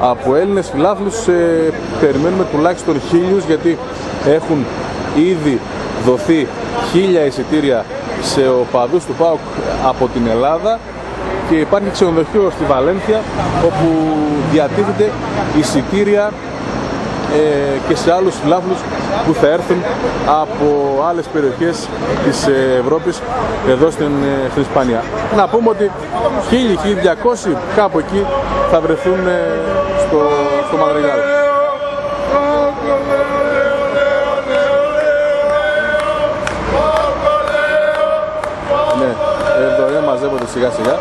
από Έλληνες φιλάθλους ε, περιμένουμε τουλάχιστον χίλιους γιατί έχουν ήδη δοθεί χίλια εισιτήρια σε οπαδούς του ΠΑΟΚ από την Ελλάδα και υπάρχει ξενοδοχείο στη Βαλένθια όπου διατίθεται εισιτήρια ε, και σε άλλους φιλάθλους που θα έρθουν από άλλες περιοχές της ε, Ευρώπης εδώ στην, ε, στην Ισπανία. Να πούμε ότι 1000-1200 κάπου εκεί θα βρεθούν στο, στο Μαδριγάλ. Ναι, εδώ μαζεύονται σιγά σιγά.